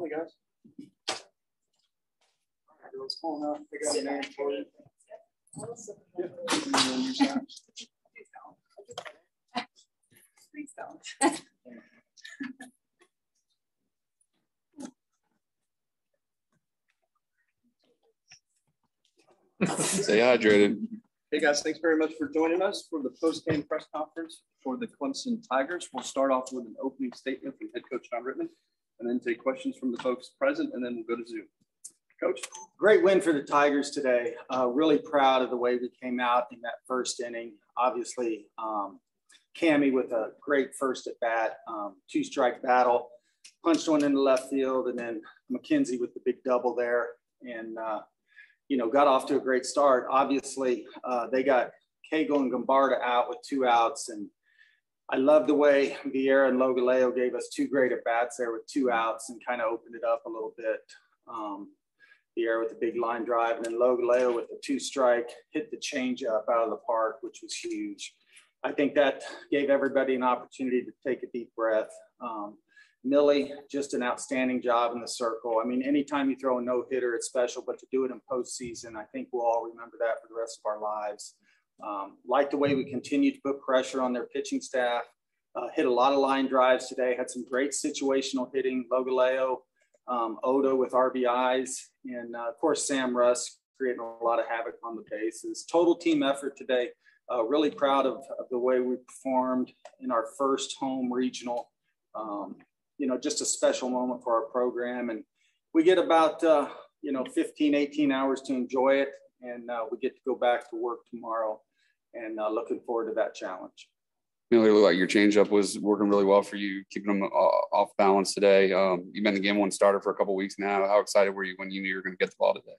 Hey guys. On? I got a name for you. Please don't. Stay hydrated. Hey guys, thanks very much for joining us for the post-game press conference for the Clemson Tigers. We'll start off with an opening statement from head coach John Rittman and then take questions from the folks present and then we'll go to Zoom. Coach? Great win for the Tigers today. Uh, really proud of the way we came out in that first inning. Obviously, um, Cammy with a great first at bat, um, two strike battle, punched one in the left field, and then McKenzie with the big double there. And uh, you know, got off to a great start. Obviously, uh, they got Cagle and Guimbarda out with two outs. And I love the way Vieira and Logoleo gave us two great at bats there with two outs and kind of opened it up a little bit. Um, Vieira with the big line drive, and then Logoleo with the two strike hit the changeup out of the park, which was huge. I think that gave everybody an opportunity to take a deep breath. Um, Millie, just an outstanding job in the circle. I mean, anytime you throw a no hitter, it's special, but to do it in postseason, I think we'll all remember that for the rest of our lives. Um, like the way we continue to put pressure on their pitching staff. Uh, hit a lot of line drives today. Had some great situational hitting. Logoleo, um, Oda with RBIs, and uh, of course Sam Russ creating a lot of havoc on the bases. Total team effort today. Uh, really proud of, of, the way we performed in our first home regional. Um, you know, just a special moment for our program. And we get about, uh, you know, 15, 18 hours to enjoy it. And uh, we get to go back to work tomorrow and uh, looking forward to that challenge. You know, like your changeup was working really well for you, keeping them uh, off balance today. Um, you've been the game one starter for a couple weeks now. How excited were you when you knew you were going to get the ball today?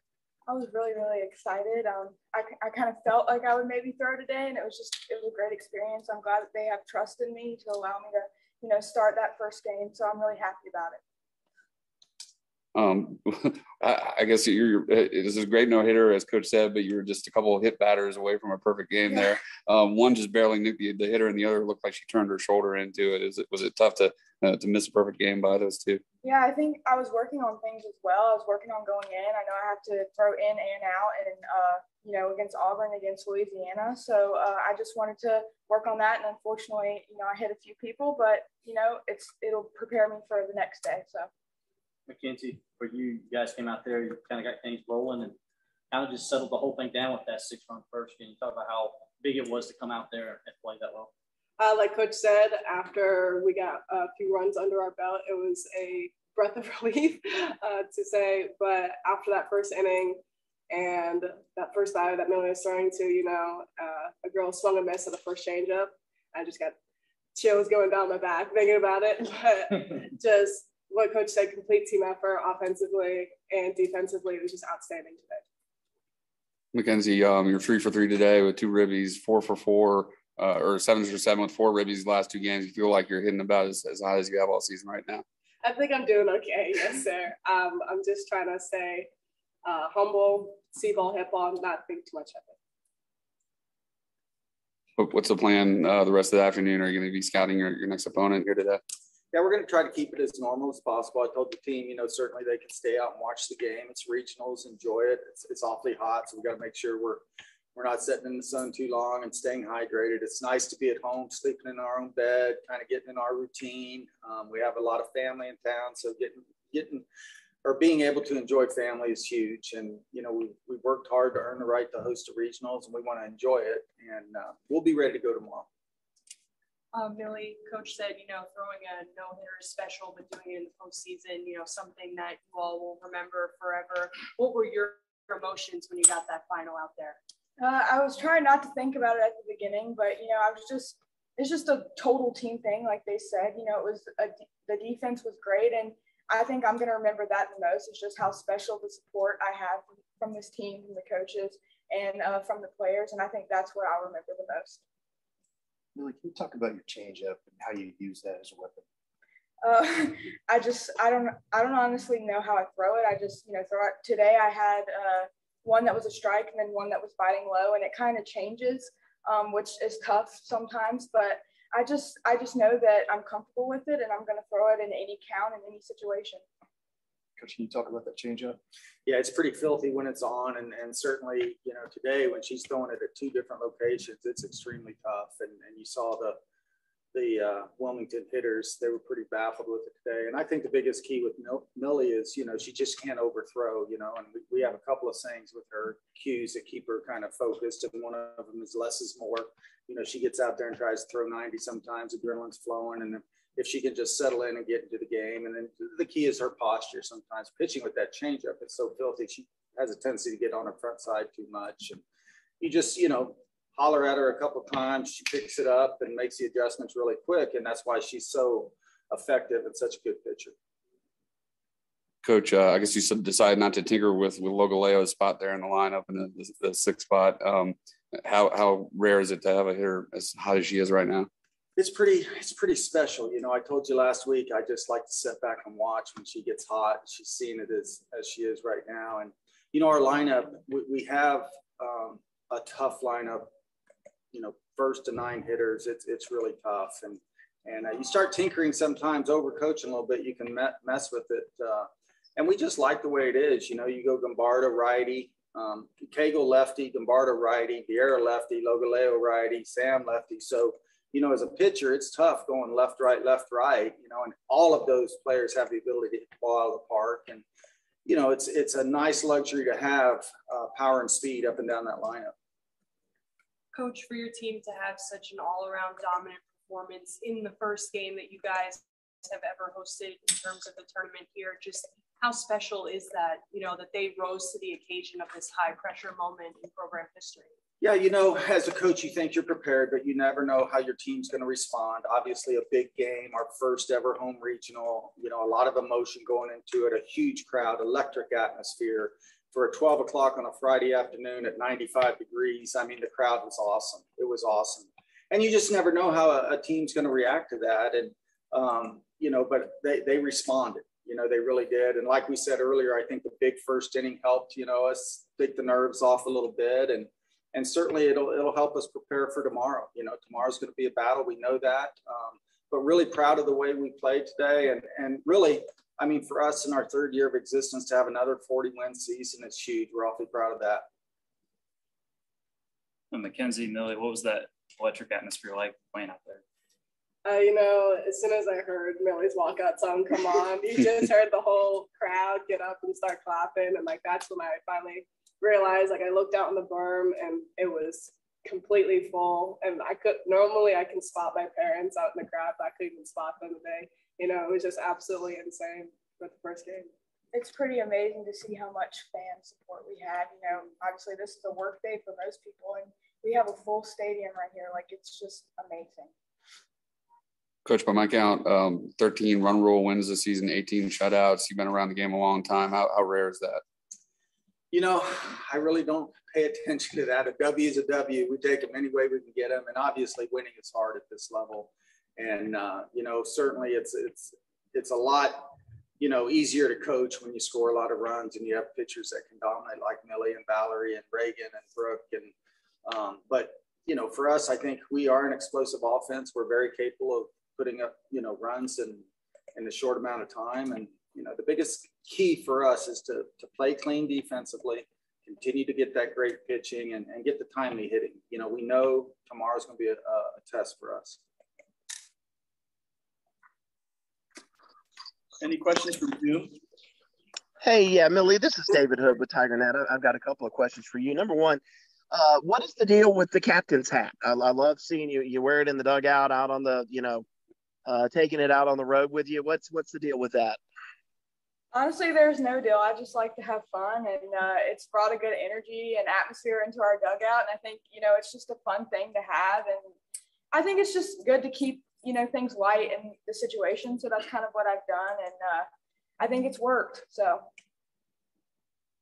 I was really, really excited. Um, I, I kind of felt like I would maybe throw today, and it was just it was a great experience. I'm glad that they have trust in me to allow me to you know, start that first game. So I'm really happy about it. Um, I, I, guess you're, this is a great no hitter, as coach said, but you were just a couple of hit batters away from a perfect game there. Um, one just barely nicked the, the, hitter, and the other looked like she turned her shoulder into it. Is it was it tough to uh, to miss a perfect game by those two? Yeah, I think I was working on things as well. I was working on going in. I know I have to throw in and out, and uh, you know, against Auburn, against Louisiana. So uh, I just wanted to work on that, and unfortunately, you know, I hit a few people, but you know, it's it'll prepare me for the next day. So. McKenzie, for you, guys came out there, you kind of got things rolling, and kind of just settled the whole thing down with that six-run first. Can you talk about how big it was to come out there and play that well? Uh, like Coach said, after we got a few runs under our belt, it was a breath of relief uh, to say. But after that first inning, and that first batter that Millie was throwing to, you know, uh, a girl swung a miss at the first changeup. I just got chills going down my back thinking about it. But just what coach said, complete team effort offensively and defensively was just outstanding today. McKenzie, um, you're three for three today with two ribbies, four for four, uh, or seven for seven with four ribbies last two games. You feel like you're hitting about as, as high as you have all season right now? I think I'm doing okay. Yes, sir. Um, I'm just trying to stay uh, humble, see ball, hit ball, not think too much of it. What's the plan uh, the rest of the afternoon? Are you going to be scouting your, your next opponent here today? Yeah, we're going to try to keep it as normal as possible. I told the team, you know, certainly they can stay out and watch the game. It's regionals, enjoy it. It's, it's awfully hot, so we got to make sure we're we're not sitting in the sun too long and staying hydrated. It's nice to be at home, sleeping in our own bed, kind of getting in our routine. Um, we have a lot of family in town, so getting getting or being able to enjoy family is huge. And, you know, we, we worked hard to earn the right to host the regionals and we want to enjoy it. And uh, we'll be ready to go tomorrow. Um, Millie, coach said, you know, throwing a no hitter is special, but doing it in the postseason, you know, something that you all will remember forever. What were your emotions when you got that final out there? Uh, I was trying not to think about it at the beginning, but you know, I was just it's just a total team thing, like they said. You know, it was a, the defense was great, and I think I'm going to remember that the most It's just how special the support I have from this team, from the coaches, and uh, from the players. And I think that's what I'll remember the most. Millie, can you talk about your changeup and how you use that as a weapon? Uh, I just I don't I don't honestly know how I throw it. I just you know throw it. Today I had uh, one that was a strike and then one that was biting low, and it kind of changes, um, which is tough sometimes. But I just I just know that I'm comfortable with it and I'm going to throw it in any count in any situation. Coach, can you talk about that changeup? Yeah, it's pretty filthy when it's on, and, and certainly, you know, today when she's throwing it at two different locations, it's extremely tough. And, and you saw the the uh, Wilmington hitters, they were pretty baffled with it today. And I think the biggest key with Mil- Millie is, you know, she just can't overthrow, you know, and we, we have a couple of sayings with her cues that keep her kind of focused. And one of them is less is more. You know, she gets out there and tries to throw 90 sometimes, adrenaline's flowing. And if she can just settle in and get into the game, and then the key is her posture sometimes. Pitching with that changeup, it's so filthy. She has a tendency to get on her front side too much. And you just, you know, holler at her a couple times. She picks it up and makes the adjustments really quick, and that's why she's so effective and such a good pitcher. Coach, uh, I guess you decided not to tinker with with Logoleo's spot there in the lineup in the, the, the sixth spot. Um, how how rare is it to have a hitter as hot as she is right now? It's pretty it's pretty special. You know, I told you last week I just like to sit back and watch when she gets hot. She's seeing it as as she is right now, and you know our lineup we, we have um, a tough lineup you know, first to nine hitters, it's it's really tough. And and uh, you start tinkering sometimes, over coaching a little bit, you can met, mess with it. Uh, and we just like the way it is. You know, you go Guimbarda righty, um, lefty, Guimbarda righty, Vieira lefty, Logoleo righty, Sam lefty. So you know, as a pitcher, it's tough going left, right, left, right. You know, and all of those players have the ability to hit the ball out of the park. And you know, it's it's a nice luxury to have uh, power and speed up and down that lineup coach for your team to have such an all-around dominant performance in the first game that you guys have ever hosted in terms of the tournament here just how special is that you know that they rose to the occasion of this high pressure moment in program history yeah you know as a coach you think you're prepared but you never know how your team's going to respond obviously a big game our first ever home regional you know a lot of emotion going into it a huge crowd electric atmosphere for a 12 o'clock on a Friday afternoon at 95 degrees. I mean, the crowd was awesome. It was awesome. And you just never know how a, a team's going to react to that. And, um, you know, but they, they responded, you know, they really did. And like we said earlier, I think the big first inning helped, you know, us take the nerves off a little bit. And, and certainly it'll, it'll help us prepare for tomorrow. You know, tomorrow's going to be a battle. We know that. Um, but really proud of the way we played today. And, and really, I mean, for us in our third year of existence to have another 40 win season, it's huge. We're awfully proud of that. And McKenzie, Millie, what was that electric atmosphere like playing out there? Uh, you know, as soon as I heard Millie's walkout song come on, you just heard the whole crowd get up and start clapping. And like, that's when I finally realized, like, I looked out on the berm and it was completely full. And I could, normally I can spot my parents out in the crowd, but I couldn't even spot them today you know, it was just absolutely insane for the first game. It's pretty amazing to see how much fan support we had. You know, obviously this is a work day for most people, and we have a full stadium right here. Like it's just amazing. Coach, by my count, um, 13 run rule wins this season, 18 shutouts. You've been around the game a long time. How, how rare is that? You know, I really don't pay attention to that. A W is a W. We take them any way we can get them, and obviously winning is hard at this level and uh, you know certainly it's it's it's a lot you know easier to coach when you score a lot of runs and you have pitchers that can dominate like Millie and Valerie and Reagan and Brooke and um, but you know for us I think we are an explosive offense we're very capable of putting up you know runs in in a short amount of time and you know the biggest key for us is to to play clean defensively continue to get that great pitching and, and get the timely hitting you know we know tomorrow's going to be a, a test for us Any questions from Zoom? Hey, yeah, Millie, this is David Hood with TigerNet. I've got a couple of questions for you. Number one, uh, what is the deal with the captain's hat? I, I, love seeing you. You wear it in the dugout, out on the, you know, uh, taking it out on the road with you. What's what's the deal with that? Honestly, there's no deal. I just like to have fun, and uh, it's brought a good energy and atmosphere into our dugout. And I think you know it's just a fun thing to have, and I think it's just good to keep you know things light in the situation. So that's kind of what I've done, and uh, I think it's worked. So.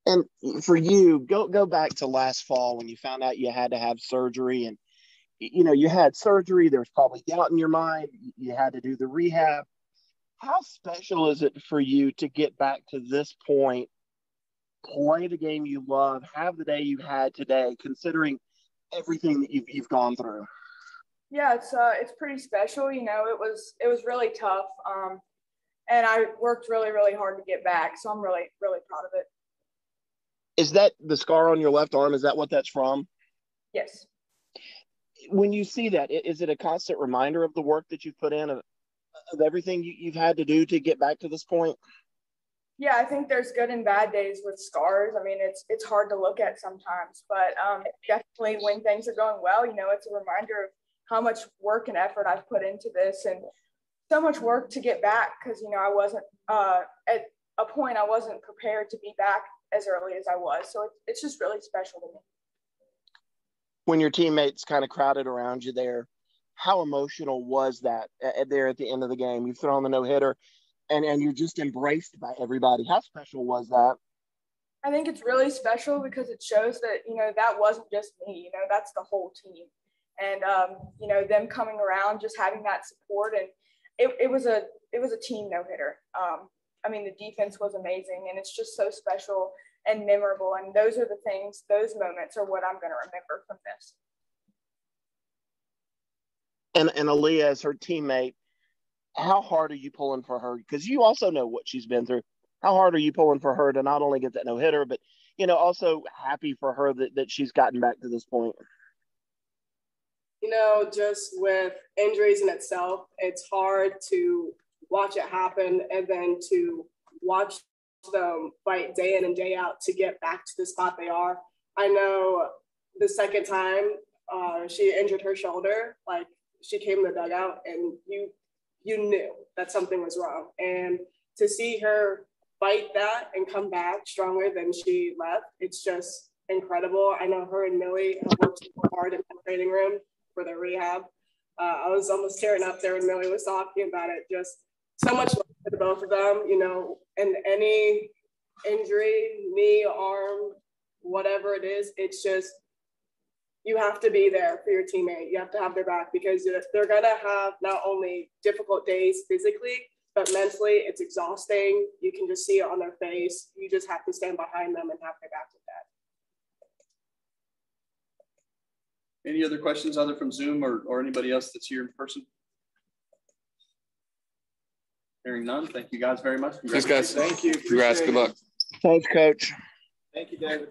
And for you, go go back to last fall when you found out you had to have surgery, and you know you had surgery. There was probably doubt in your mind. You had to do the rehab. How special is it for you to get back to this point, play the game you love, have the day you had today, considering everything that you've, you've gone through? Yeah, it's uh, it's pretty special. You know, it was it was really tough. Um, and I worked really, really hard to get back. So I'm really, really proud of it. Is that the scar on your left arm? Is that what that's from? Yes. When you see that, is it a constant reminder of the work that you've put in, of, of everything you, you've had to do to get back to this point? Yeah, I think there's good and bad days with scars. I mean, it's it's hard to look at sometimes, but um, definitely when things are going well, you know, it's a reminder of how much work and effort I've put into this, and so much work to get back because you know I wasn't uh, at a point I wasn't prepared to be back as early as I was. So it, it's just really special to me. When your teammates kind of crowded around you there, how emotional was that uh, there at the end of the game? You've thrown the no hitter, and and you're just embraced by everybody. How special was that? I think it's really special because it shows that you know that wasn't just me. You know, that's the whole team, and um, you know them coming around, just having that support, and it, it was a it was a team no hitter. Um, I mean, the defense was amazing, and it's just so special and memorable. And those are the things, those moments are what I'm going to remember from this. And and Aaliyah as her teammate, how hard are you pulling for her? Because you also know what she's been through. How hard are you pulling for her to not only get that no hitter, but you know, also happy for her that, that she's gotten back to this point? You know, just with injuries in itself, it's hard to watch it happen and then to watch them fight day in and day out to get back to the spot they are. I know the second time uh, she injured her shoulder, like she came in the dugout and you you knew that something was wrong. And to see her fight that and come back stronger than she left, it's just incredible. I know her and Millie have worked super hard in the training room for their rehab. Uh, I was almost tearing up there when Millie was talking about it. Just so much love for the both of them, you know, and any injury, knee, arm, whatever it is, it's just you have to be there for your teammate. You have to have their back because they're gonna have not only difficult days physically, but mentally it's exhausting. You can just see it on their face. You just have to stand behind them and have their back with that. Any other questions either from Zoom or, or anybody else that's here in person? Hearing none, thank you guys very much. Thanks, guys. Thank you. Congrats. Good luck. Thanks, coach. Thank you, David.